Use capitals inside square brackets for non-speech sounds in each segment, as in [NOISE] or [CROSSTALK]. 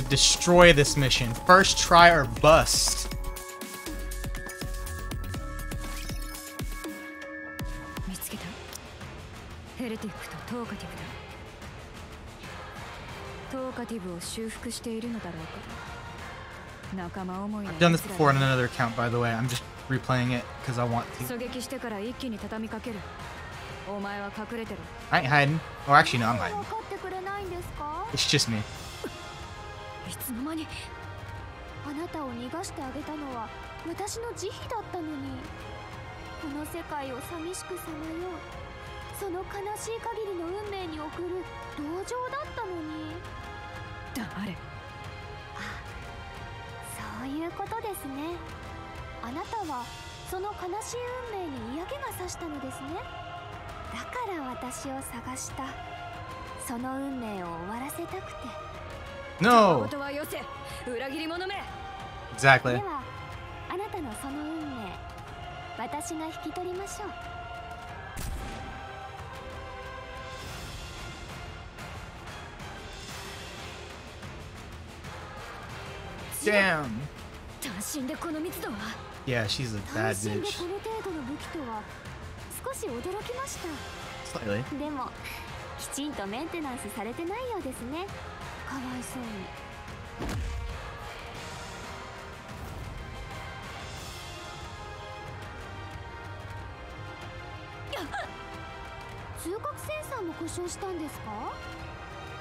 to destroy this mission. First try or bust. I've done this before on another account, by the way. I'm just replaying it because I want to. I ain't hiding. Or oh, actually, no, I'm hiding. It's just me. いつの間にあなたを逃がしてあげたのは私の慈悲だったのに。この世界を寂しくさまよう。その悲しい限りの運命に送る同情だったのに。黙れ。そういうことですね。あなたはその悲しい運命に嫌気がさしたのですね。だから私を探した。その運命を終わらせたくて No! Exactly. Damn! Yeah, she's a bad bitch. Slightly. かわいそうに通覚センサーも故障したんですか？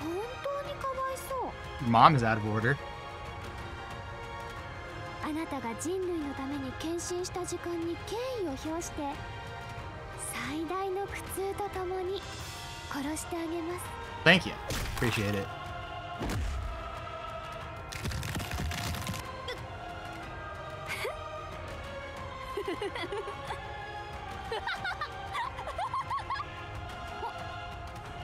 本当にかわいそう mom is out of order. あなたが人類のために献身した時間に敬意を表して最大の苦痛とともに殺してあげます Thank you. Appreciate it.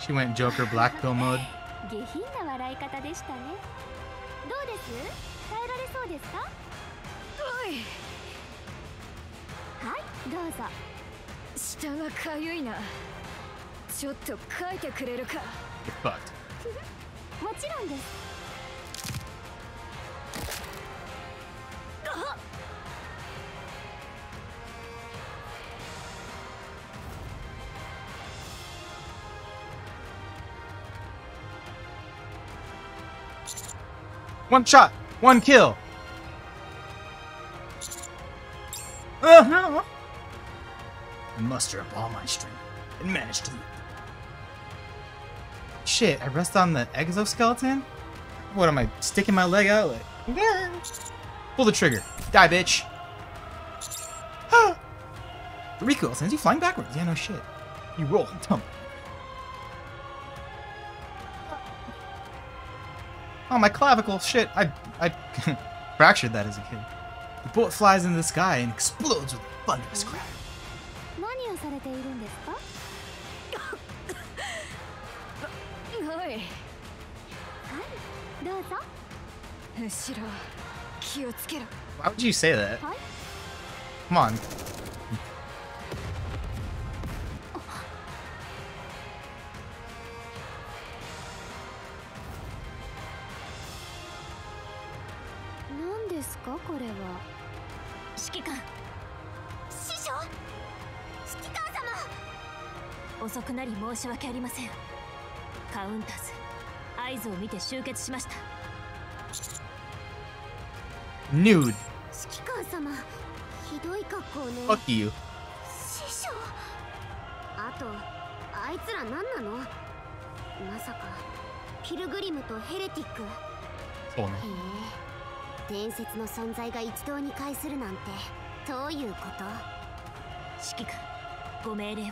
She went Joker Black Pill mode. 下品な笑い方でしたねどうです耐えられそうですかおいはいどうぞ下がかゆいなちょっと書いてくれるか You're fucked. もちろんです One shot, one kill. Uh-huh. I muster up all my strength and manage to. Shit, I rest on the exoskeleton? What am I sticking my leg out like? Pull the trigger. Die, bitch. Ah. The recoil sends you flying backwards. Yeah, no shit. You roll and tumble. Oh, my clavicle. Shit, I I [LAUGHS] fractured that as a kid. The bullet flies into the sky and explodes with a thunderous crack. はいどうぞ後ろ気をつけろ Why would you say that? はい Come on. カウンターズ。合図を見て集結しました。Nude. 指揮官様ひどい格好ね。Fuck you. 師匠。あとあいつら何なの？まさかピルグリムとヘレティック？へそうね。え。伝説の存在が一堂に会するなんてどういうこと？指揮官ご命令を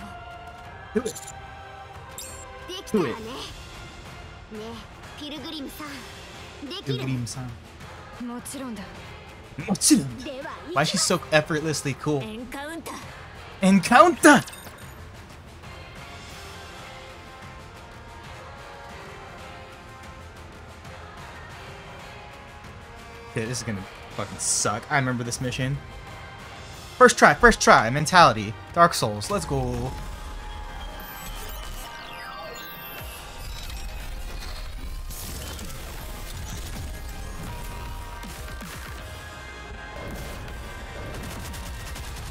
Pilgrim san. Why is she so effortlessly cool? Encounter! Encounter! Yeah, this is gonna fucking suck. I remember this mission. First try, first try, mentality. Dark Souls, let's go.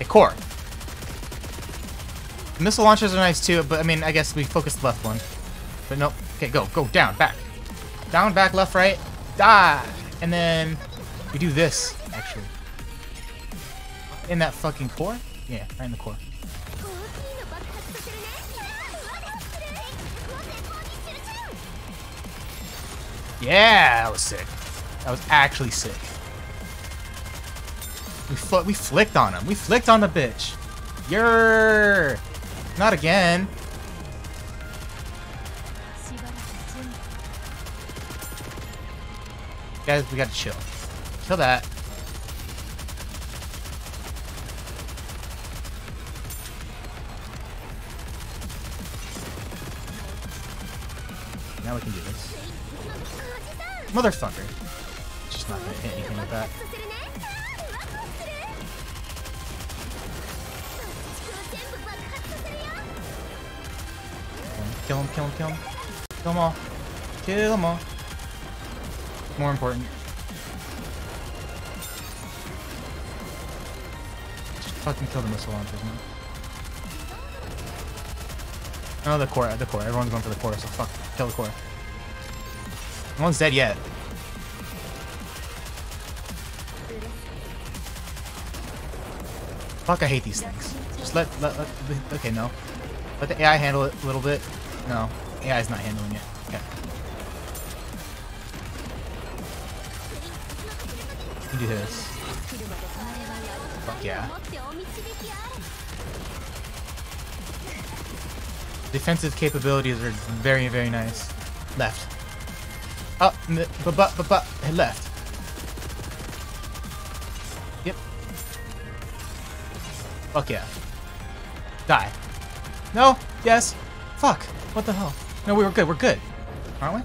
core. Missile launchers are nice too, but I mean, I guess we focus the left one. But nope. Okay, go, go, down, back. Down, back, left, right. Die! And then we do this, actually. In that fucking core? Yeah, right in the core. Yeah, that was sick. That was actually sick. We, fl we flicked on him. We flicked on the bitch. Yer. Not again. Guys, we gotta chill. Kill that. Now we can do this. Motherfucker. Just not gonna hit anything with that. Kill him, kill him, kill him. Kill them all. Kill them all. More important. Just fucking kill the missile launchers, man. Oh, the core, at the core. Everyone's going for the core, so fuck. Kill the core. No one's dead yet. Fuck, I hate these things. Just let, let, let, okay, no. Let the AI handle it a little bit. No. Yeah, he's not handling it. Okay. do this. Fuck yeah. Defensive capabilities are very, very nice. Left. Oh, Up, but, but, but, but, left. Yep. Fuck yeah. Die. No? Yes? Fuck. What the hell? No, we were good. We're good. Aren't we?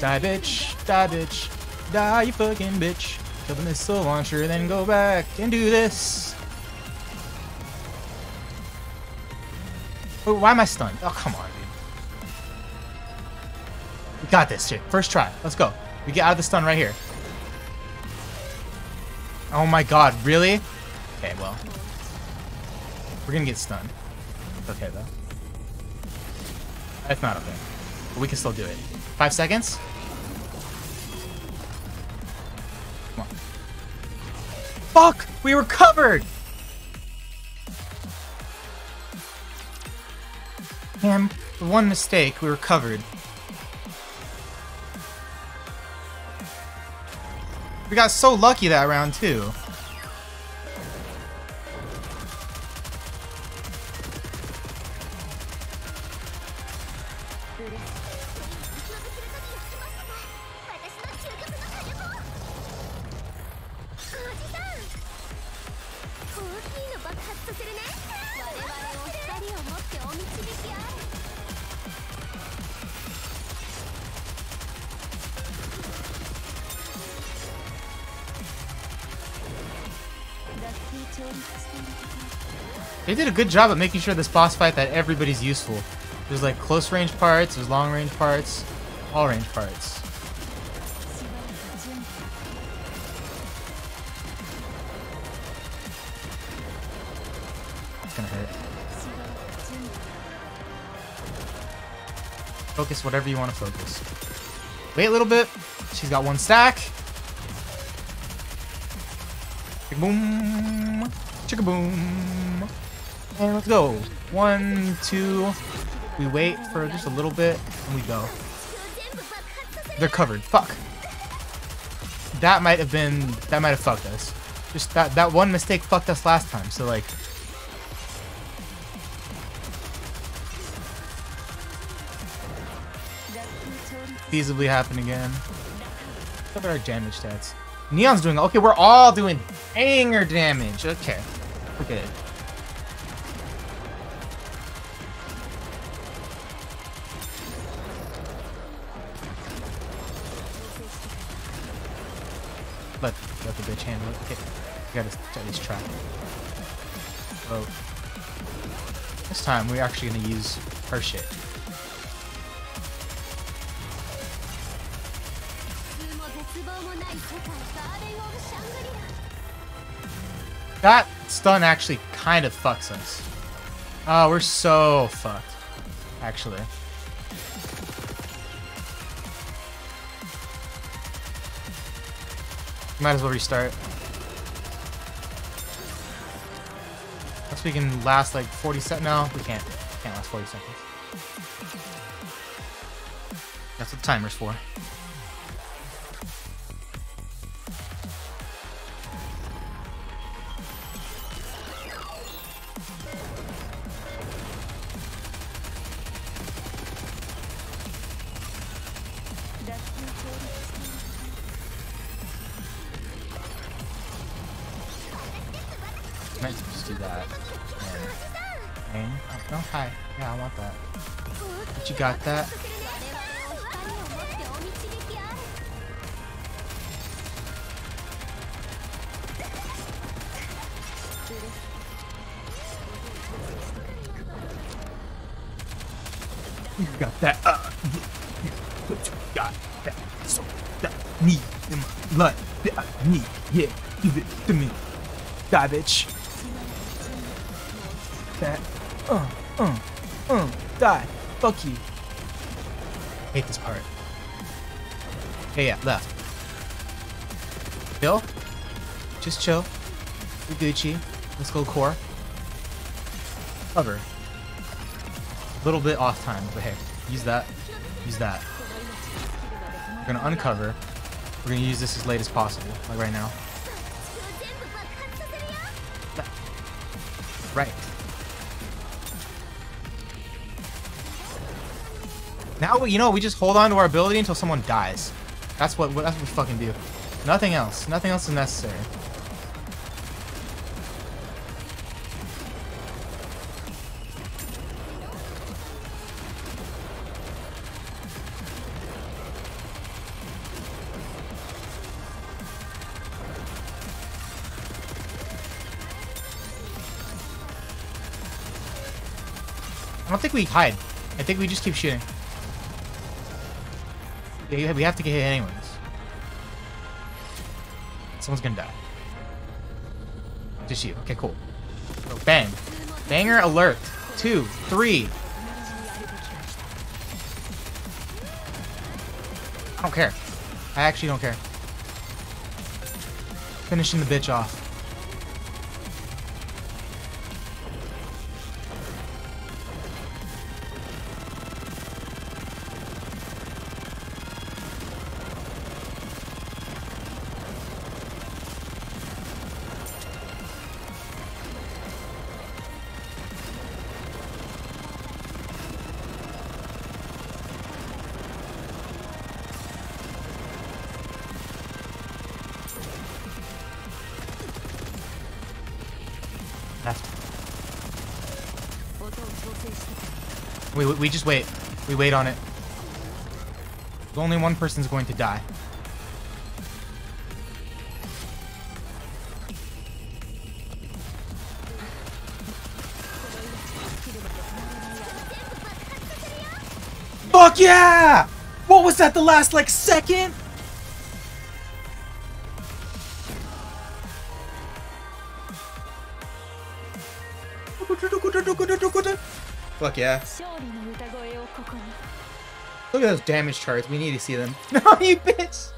Die, bitch. Die, bitch. Die, you fucking bitch. Kill the missile launcher, then go back and do this. Wait, why am I stunned? Oh, come on, dude. We got this shit. First try. Let's go. We get out of the stun right here. Oh my god, really? Okay, well. We're gonna get stunned. Okay, though. It's not okay. But we can still do it. Five seconds? Fuck! We were covered! The one mistake, we were covered. We got so lucky that round, too. They did a good job at making sure this boss fight that everybody's useful. There's like close range parts, there's long range parts, all range parts. It's gonna hurt. Focus whatever you want to focus. Wait a little bit. She's got one stack. Chicka boom. Chicka boom. And let's go. One, two. We wait for just a little bit and we go. They're covered. Fuck. That might have been that might have fucked us. Just that that one mistake fucked us last time. So like feasibly happen again. Look at our damage stats. Neon's doing okay. We're all doing anger damage. Okay. Let Gotta at least try. Oh. This time we're actually gonna use her shit. That stun actually kind of fucks us. Oh, we're so fucked. Actually. Might as well restart. We can last like 40 seconds. No, we can't. Can't last 40 seconds. That's what the timer's for. To just do that. And, and oh, hi. Yeah, I want that. But you got that? You got that. Uh, you got that. So that need in my blood. That I. Yeah, give it to me. Die, bitch. Fuck you. Hate this part. Okay, yeah, left. Chill. Just chill. We Gucci. Let's go core. Cover. A little bit off time, but hey, use that. Use that. We're gonna uncover. We're gonna use this as late as possible, like right now. Right. Now, you know, we just hold on to our ability until someone dies. That's what, that's what we fucking do. Nothing else. Nothing else is necessary. I don't think we hide. I think we just keep shooting. Yeah, we have to get hit anyways. Someone's gonna die. Just you. Okay, cool. Oh, bang. Banger alert. Two, three. I don't care. I actually don't care. Finishing the bitch off. We, we just wait. We wait on it. Only one person's going to die. Fuck yeah! What was that, the last, like, second? Fuck yeah Look at those damage charts. We need to see them. [LAUGHS] No, you bitch!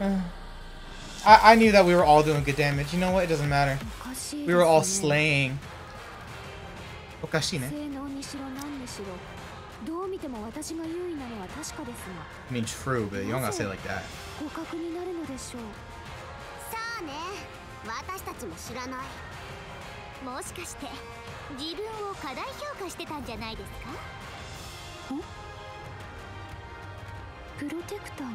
I, I knew that we were all doing good damage. You know what? It doesn't matter. We were all slaying. おかしいね。性能にしろ何にしろどう見ても私が優位なのは確かですが I mean, true, but you don't gotta say it like that. 互角になるのでしょうさあね私たちも知らないもしかして自分を過大評価してたんじゃないですか プロテクター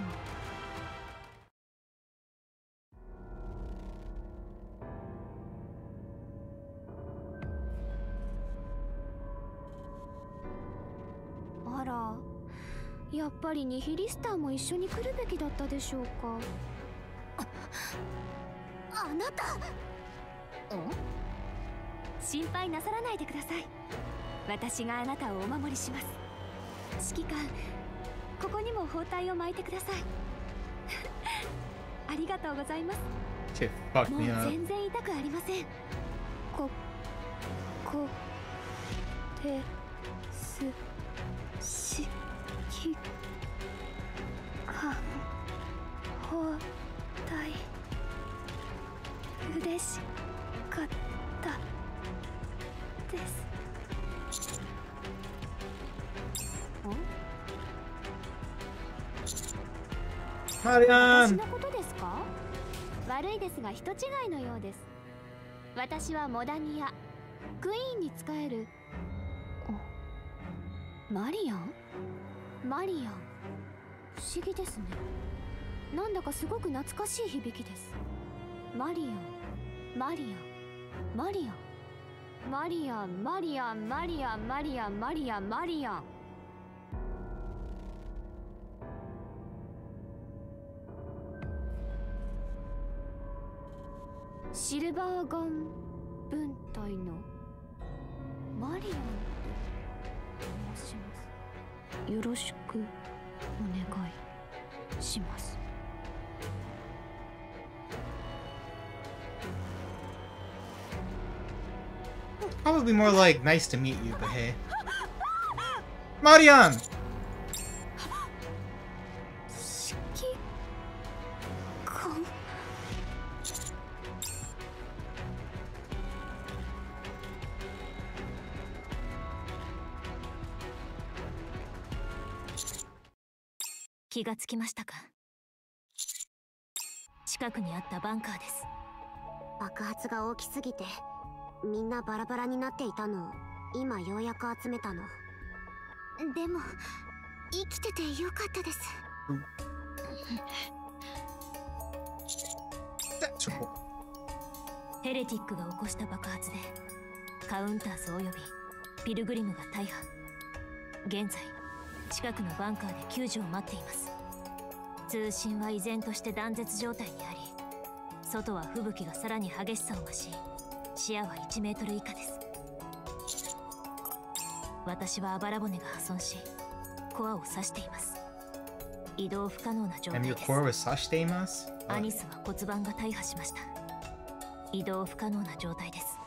があらやっぱりニヒリスターも一緒に来るべきだったでしょうか。あなた。心配なさらないでください。私があなたをお守りします。指揮官ここにも包帯を巻いてください。[LAUGHS] ありがとうございます。もう.全然痛くありません。ここですしきか包帯。嬉しかった私 Marian! のことですか？悪いですが人違いのようです。私はモダニア。クイーンに仕える。マリアン？マリアン。不思議ですね。なんだかすごく懐かしい響きです。マリアン。マリアン。マリアン。マリアンマリアンマリアンマリアンマリアンマリアン。シルバーガン分隊のマリオンと申します。よろしくお願いします。もう、like, nice hey. マリオンがつきましたか？近くにあったバンカーです。爆発が大きすぎてみんなバラバラになっていたの。を今ようやく集めたの。でも生きててよかったです.ヘレティックが起こした爆発でカウンターズおよびピルグリムが大破。現在近くのバンカーで救助を待っています通信は依然として断絶状態にあり外は吹雪がさらに激しさを増し視野は1メートル以下です。私はあばら骨が破損しコアを刺しています。移動不可能な状態です?アニスは骨盤が大破しました。移動不可能な状態です。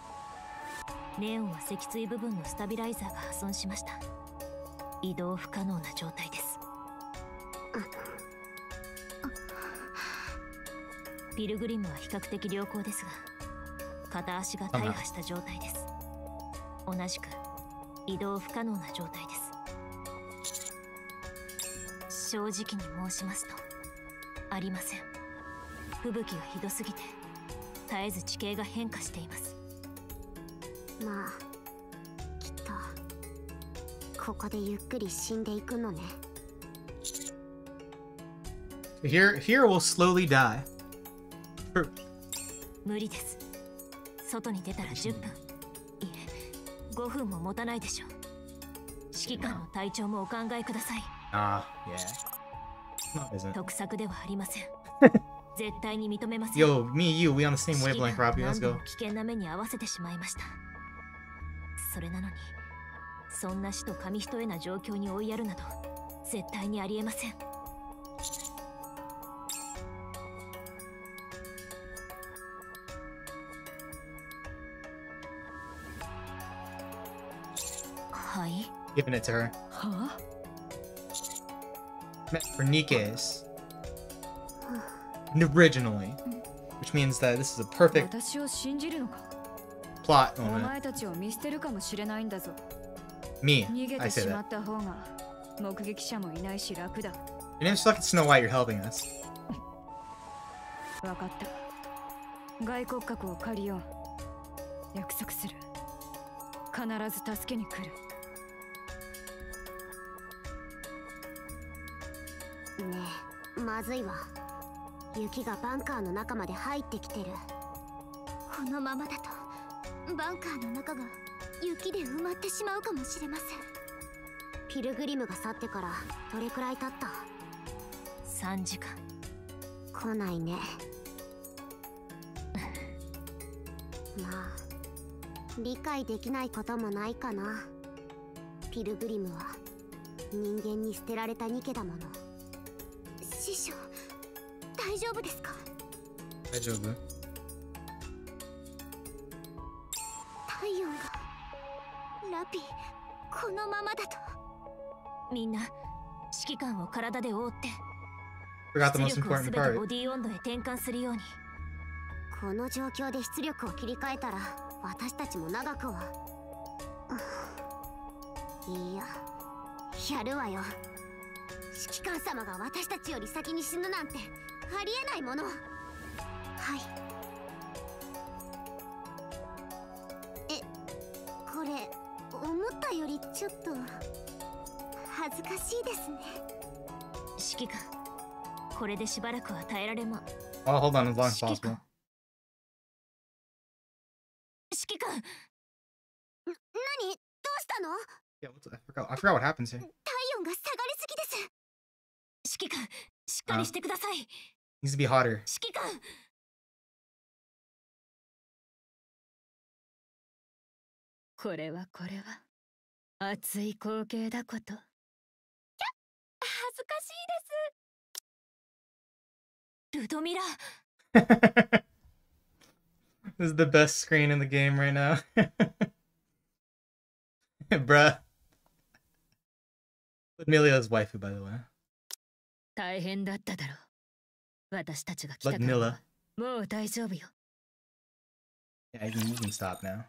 ネオンは脊椎部分のスタビライザーが破損しました。移動不可能な状態ですピルグリムは比較的良好ですが片足が大破した状態です。同じく移動不可能な状態です。正直に申しますとありません。吹雪がひどすぎて絶えず地形が変化しています。まあきっとここでゆっくり死んでいくのね。Here, here will slowly die. 外に出たら10分いえ5分も持たないでしょう指揮官の体調もお考えください Ah, yeah. No, it isn't. 得策ではありません [LAUGHS] 絶対に認めません Yo, me and you, we on the same wavelength, 官 Robbie. 何 Let's 度 go. も危険な目に遭わせてしまいましたそれなのにそんな死と紙一重な状況に追いやるなど絶対にありえません giving it to her. Huh? Meant for Nikkes. Originally. Which means that this is a perfect plot moment. Me, I say that. Your name's fucking Snow White, you're helping us. [LAUGHS] 分かった外国格を借りよう約束する必ず助けに来るねえまずいわ。雪がバンカーの中まで入ってきてる。このままだとバンカーの中が雪で埋まってしまうかもしれません。ピルグリムが去ってからどれくらい経った？3時間。来ないね。[LAUGHS] まあ理解できないこともないかな。ピルグリムは人間に捨てられたニケだもの大丈夫ですか？大丈夫？太陽が。ラピこのままだと。みんな指揮官を体で覆って。出力を全て.ボディ温度へ転換するように。この状況で出力を切り替えたら私たちも長くは。いややるわよ指揮官様が私たちより先に死ぬなんてありえないものはいえこれ思ったよりちょっと恥ずかしいですね指揮官これでしばらくは耐えられま I'll hold on as long as 指揮 possible. 官指揮官何？どうしたの？Yeah, what's, I forgot. I forgot what happens here. Oh. Needs to be hotter. [LAUGHS] this is the best screen in the game right now. [LAUGHS] Bruh. Amelia's waifu, by the way. 大変だっただろう私たちが来たから Ludmilla. もう大丈夫よ Yeah, you can, stop now.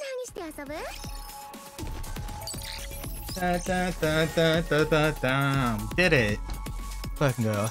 何して遊ぶ Da, da, da, da, da, da, da. Did it. Fucking go.